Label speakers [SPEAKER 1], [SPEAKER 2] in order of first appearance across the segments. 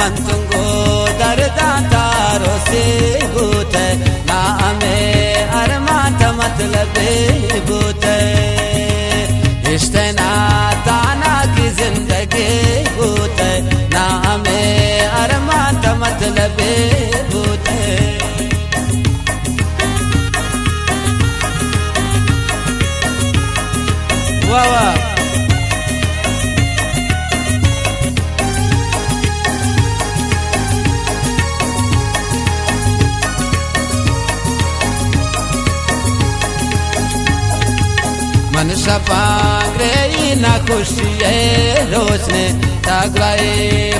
[SPEAKER 1] मन तुंगो दर्दा तारो से भूत ना में अरमान मतलब भूत इश्ते ना ताना की ज़िंदगी भूत ना में अरमान मतलब भूत वाह वाह। मनसा पाग्रे ना खुशी रोजने। तागलाए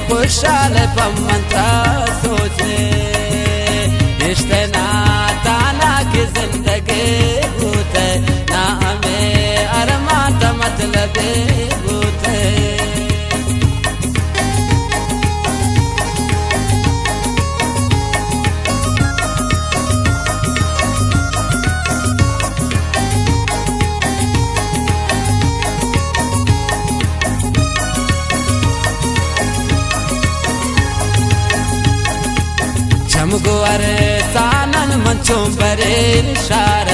[SPEAKER 1] पुशाल पमंत ምጉበር ሳናን መንቾም በሬንሻረ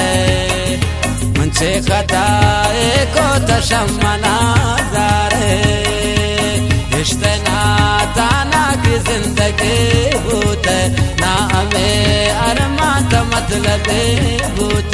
[SPEAKER 1] መንቼ ኸታ ኤኮ ተሸመና ዛረ እሽተና ታና ግዝንደግ ሁተ ናአሜ አረማ ተመትለብ ሁተ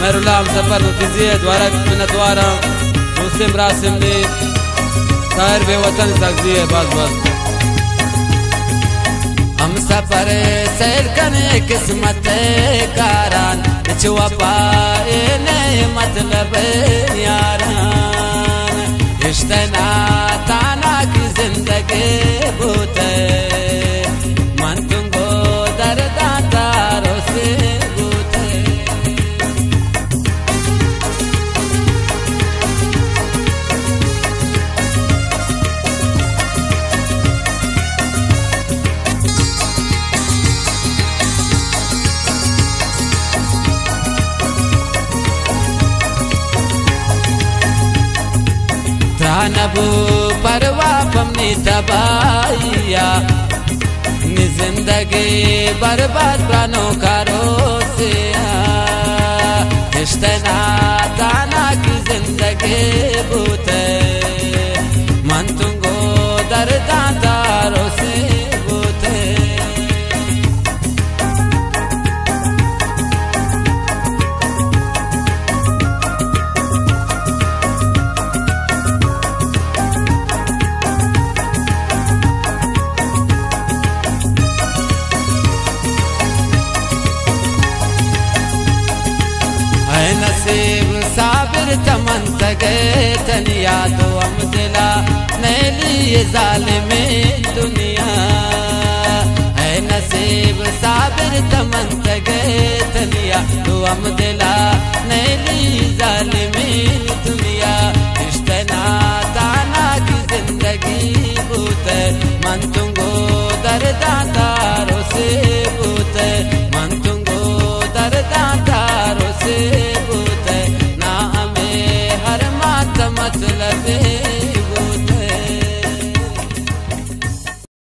[SPEAKER 2] नसीब साबिर कमर से बात बात मैरुल्लाह सफर नतीजे द्वारा मिन्नतवारा मुस्लिम रासिम ने शायर बेवतन सगजी है बात बात
[SPEAKER 1] हम सफर सैर करने किस्मत कारन छुआ पाए ने मतलब यारान रिश्ते ना ताना की जिंदगी त्रानबू परवा पमने दबाइया ज़िंदगी बर्बाद प्राणों का रोसिया रिश्ते ना दाना की ज़िंदगी साबिर तमन तगे तनिया तो हम दिला नैली जालिम दुनिया। है नसीब साबिर तमन तगे तनिया तो हम दिला नैली जालिम दुनिया। रिश्ते ना ताना की ज़िंदगी भूत मन तो